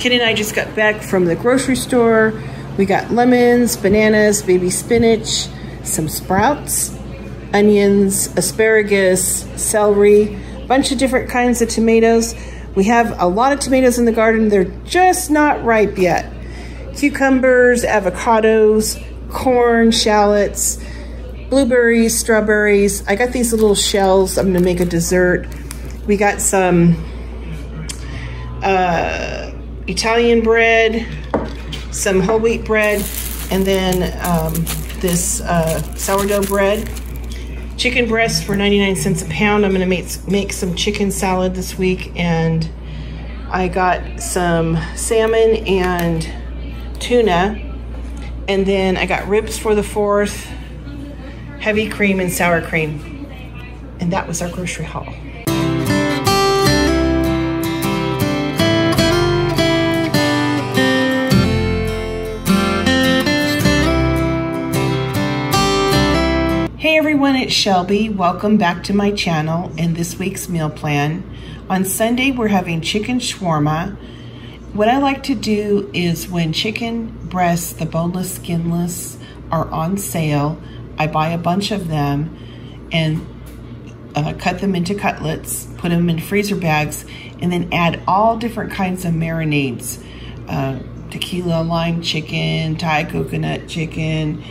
Ken and I just got back from the grocery store. We got lemons, bananas, baby spinach, some sprouts, onions, asparagus, celery, a bunch of different kinds of tomatoes. We have a lot of tomatoes in the garden. They're just not ripe yet. Cucumbers, avocados, corn, shallots, blueberries, strawberries. I got these little shells. I'm gonna make a dessert. We got some uh, Italian bread, some whole wheat bread, and then um, this uh, sourdough bread. Chicken breast for 99 cents a pound. I'm gonna make, make some chicken salad this week and I got some salmon and tuna. And then I got ribs for the fourth, heavy cream and sour cream. And that was our grocery haul. It's Shelby. Welcome back to my channel and this week's meal plan. On Sunday, we're having chicken shawarma. What I like to do is when chicken breasts, the boneless, skinless, are on sale, I buy a bunch of them and uh, cut them into cutlets, put them in freezer bags, and then add all different kinds of marinades. Uh, tequila lime chicken, Thai coconut chicken,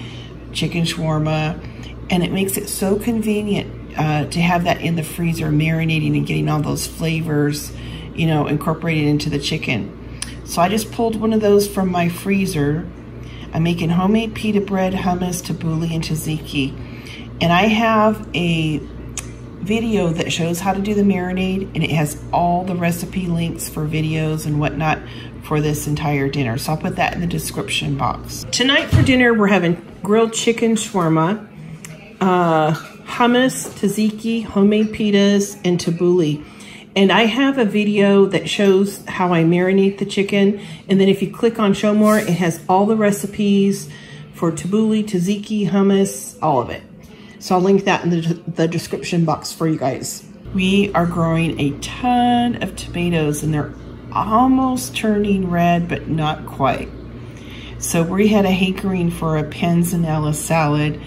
chicken shawarma, and it makes it so convenient uh, to have that in the freezer marinating and getting all those flavors, you know, incorporated into the chicken. So I just pulled one of those from my freezer. I'm making homemade pita bread, hummus, tabbouleh, and tzatziki. And I have a video that shows how to do the marinade and it has all the recipe links for videos and whatnot for this entire dinner. So I'll put that in the description box. Tonight for dinner, we're having grilled chicken shawarma uh, hummus, tzatziki, homemade pitas, and tabbouleh. And I have a video that shows how I marinate the chicken. And then if you click on show more, it has all the recipes for tabbouleh, tzatziki, hummus, all of it. So I'll link that in the, the description box for you guys. We are growing a ton of tomatoes and they're almost turning red, but not quite. So we had a hankering for a panzanella salad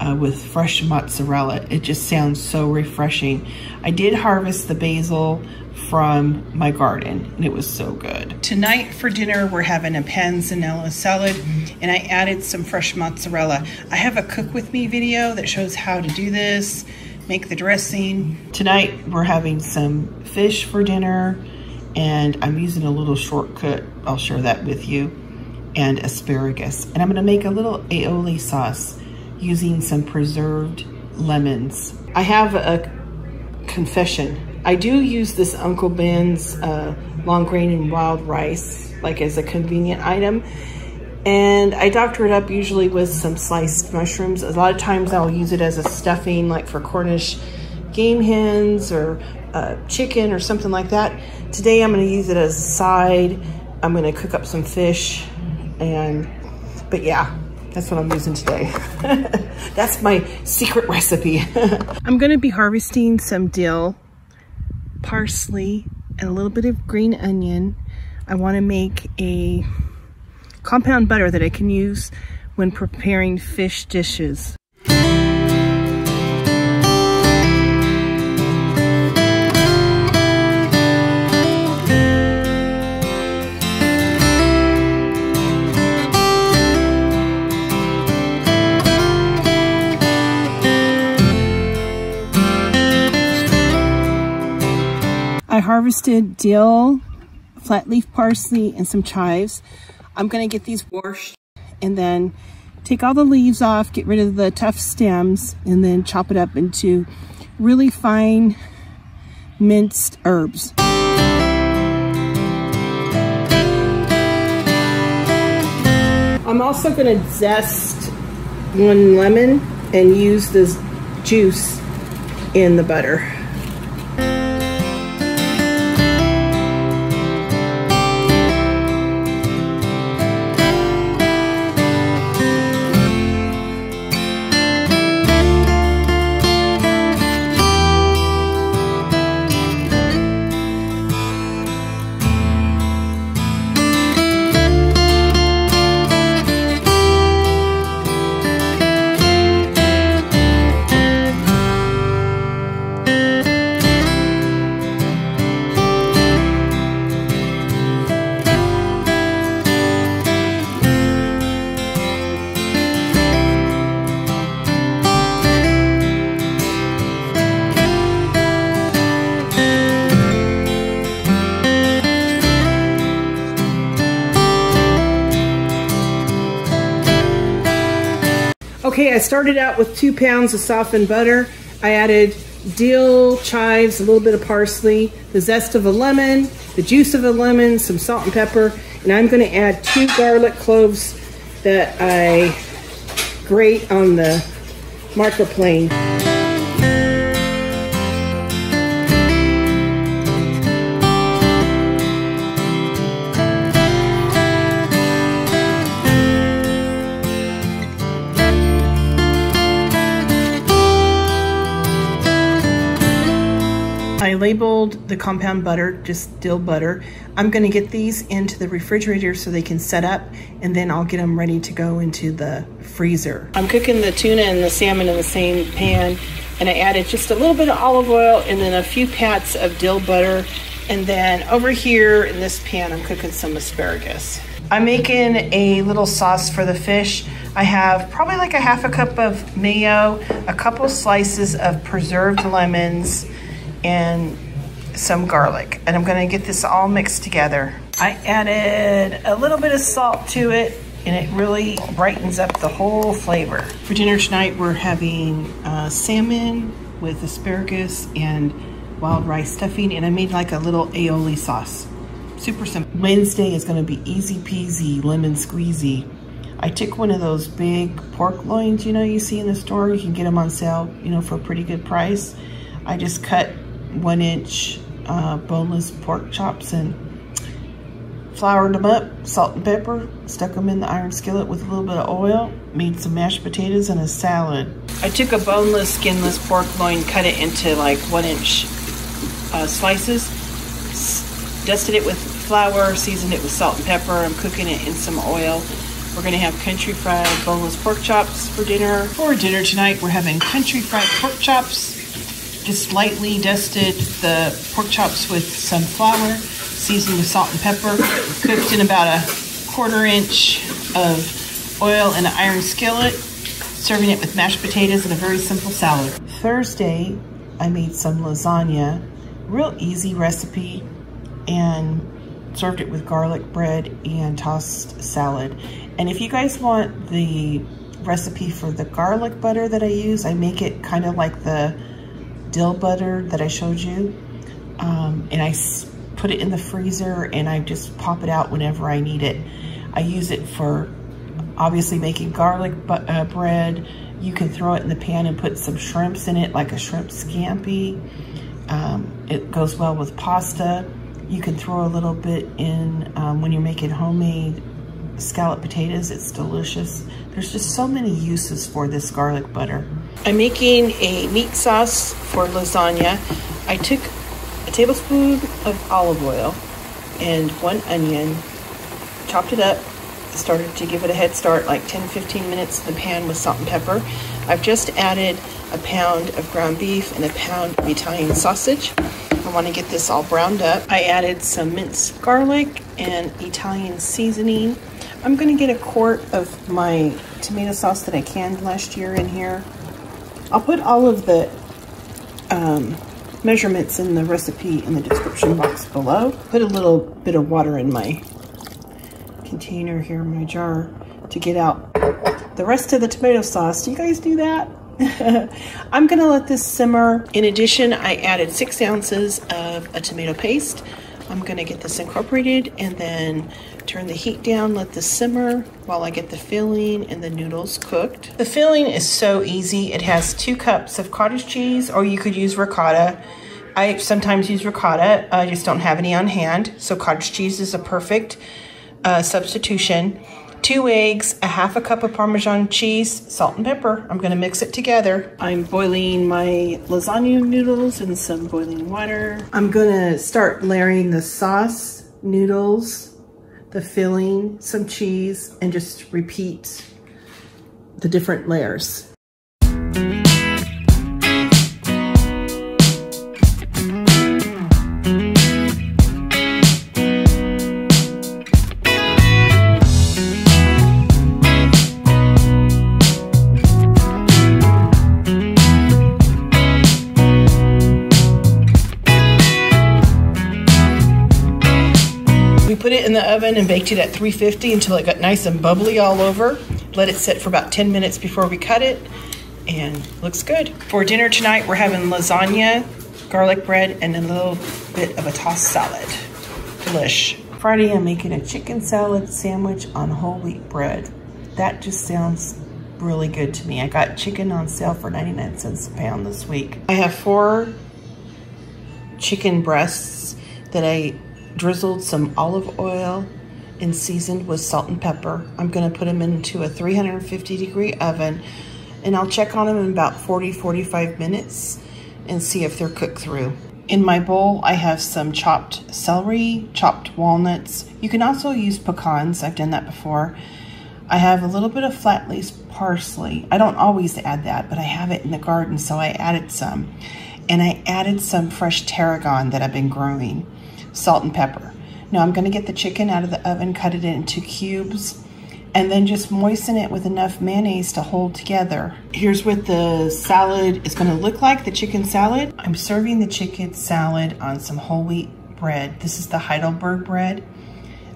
uh, with fresh mozzarella. It just sounds so refreshing. I did harvest the basil from my garden and it was so good. Tonight for dinner we're having a panzanella salad and I added some fresh mozzarella. I have a cook with me video that shows how to do this, make the dressing. Tonight we're having some fish for dinner and I'm using a little shortcut. I'll share that with you and asparagus. And I'm gonna make a little aioli sauce using some preserved lemons. I have a confession. I do use this Uncle Ben's uh, long grain and wild rice, like as a convenient item. And I doctor it up usually with some sliced mushrooms. A lot of times I'll use it as a stuffing, like for Cornish game hens or uh, chicken or something like that. Today I'm gonna use it as a side. I'm gonna cook up some fish and, but yeah, that's what I'm using today. That's my secret recipe. I'm gonna be harvesting some dill, parsley, and a little bit of green onion. I wanna make a compound butter that I can use when preparing fish dishes. Harvested dill, flat leaf parsley, and some chives. I'm gonna get these washed and then take all the leaves off, get rid of the tough stems, and then chop it up into really fine minced herbs. I'm also gonna zest one lemon and use this juice in the butter. Okay, I started out with two pounds of softened butter. I added dill, chives, a little bit of parsley, the zest of a lemon, the juice of a lemon, some salt and pepper, and I'm gonna add two garlic cloves that I grate on the microplane. I labeled the compound butter, just dill butter. I'm gonna get these into the refrigerator so they can set up and then I'll get them ready to go into the freezer. I'm cooking the tuna and the salmon in the same pan and I added just a little bit of olive oil and then a few pats of dill butter. And then over here in this pan, I'm cooking some asparagus. I'm making a little sauce for the fish. I have probably like a half a cup of mayo, a couple slices of preserved lemons, and some garlic. And I'm gonna get this all mixed together. I added a little bit of salt to it and it really brightens up the whole flavor. For dinner tonight, we're having uh, salmon with asparagus and wild rice stuffing and I made like a little aioli sauce. Super simple. Wednesday is gonna be easy peasy, lemon squeezy. I took one of those big pork loins, you know, you see in the store. You can get them on sale, you know, for a pretty good price. I just cut one inch uh, boneless pork chops and floured them up, salt and pepper, stuck them in the iron skillet with a little bit of oil, made some mashed potatoes and a salad. I took a boneless, skinless pork loin, cut it into like one inch uh, slices, dusted it with flour, seasoned it with salt and pepper. I'm cooking it in some oil. We're gonna have country fried boneless pork chops for dinner. For dinner tonight, we're having country fried pork chops just lightly dusted the pork chops with some flour, seasoned with salt and pepper, cooked in about a quarter inch of oil in an iron skillet, serving it with mashed potatoes and a very simple salad. Thursday, I made some lasagna, real easy recipe, and served it with garlic bread and tossed salad. And if you guys want the recipe for the garlic butter that I use, I make it kind of like the dill butter that I showed you. Um, and I put it in the freezer and I just pop it out whenever I need it. I use it for obviously making garlic uh, bread. You can throw it in the pan and put some shrimps in it, like a shrimp scampi. Um, it goes well with pasta. You can throw a little bit in um, when you're making homemade scallop potatoes. It's delicious. There's just so many uses for this garlic butter. I'm making a meat sauce for lasagna. I took a tablespoon of olive oil and one onion, chopped it up, started to give it a head start, like 10, 15 minutes in the pan with salt and pepper. I've just added a pound of ground beef and a pound of Italian sausage. I want to get this all browned up. I added some minced garlic and Italian seasoning. I'm going to get a quart of my tomato sauce that I canned last year in here. I'll put all of the um, measurements in the recipe in the description box below. Put a little bit of water in my container here, my jar, to get out the rest of the tomato sauce. Do you guys do that? I'm gonna let this simmer. In addition, I added six ounces of a tomato paste. I'm gonna get this incorporated and then turn the heat down, let this simmer while I get the filling and the noodles cooked. The filling is so easy. It has two cups of cottage cheese or you could use ricotta. I sometimes use ricotta, I just don't have any on hand. So cottage cheese is a perfect uh, substitution. Two eggs, a half a cup of Parmesan cheese, salt and pepper. I'm gonna mix it together. I'm boiling my lasagna noodles in some boiling water. I'm gonna start layering the sauce, noodles, the filling, some cheese, and just repeat the different layers. In the oven and baked it at 350 until it got nice and bubbly all over. let it sit for about 10 minutes before we cut it and looks good. For dinner tonight, we're having lasagna, garlic bread, and a little bit of a tossed salad. Delish. Friday, I'm making a chicken salad sandwich on whole wheat bread. That just sounds really good to me. I got chicken on sale for 99 cents a pound this week. I have four chicken breasts that I drizzled some olive oil and seasoned with salt and pepper. I'm gonna put them into a 350 degree oven and I'll check on them in about 40, 45 minutes and see if they're cooked through. In my bowl, I have some chopped celery, chopped walnuts. You can also use pecans, I've done that before. I have a little bit of flat leaf parsley. I don't always add that, but I have it in the garden, so I added some. And I added some fresh tarragon that I've been growing, salt and pepper. Now I'm gonna get the chicken out of the oven, cut it into cubes, and then just moisten it with enough mayonnaise to hold together. Here's what the salad is gonna look like, the chicken salad. I'm serving the chicken salad on some whole wheat bread. This is the Heidelberg bread.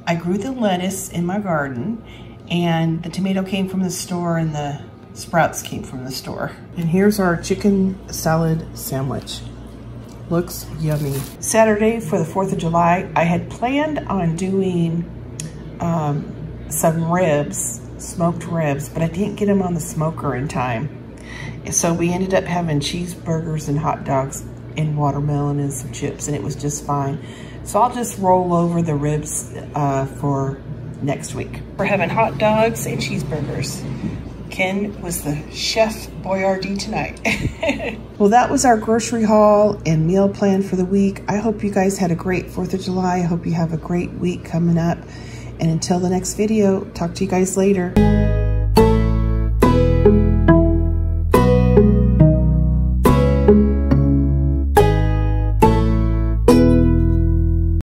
I grew the lettuce in my garden and the tomato came from the store and the sprouts came from the store. And here's our chicken salad sandwich. Looks yummy. Saturday for the 4th of July, I had planned on doing um, some ribs, smoked ribs, but I didn't get them on the smoker in time. So we ended up having cheeseburgers and hot dogs and watermelon and some chips, and it was just fine. So I'll just roll over the ribs uh, for next week. We're having hot dogs and cheeseburgers. Ken was the chef Boyardee tonight. well, that was our grocery haul and meal plan for the week. I hope you guys had a great 4th of July. I hope you have a great week coming up. And until the next video, talk to you guys later.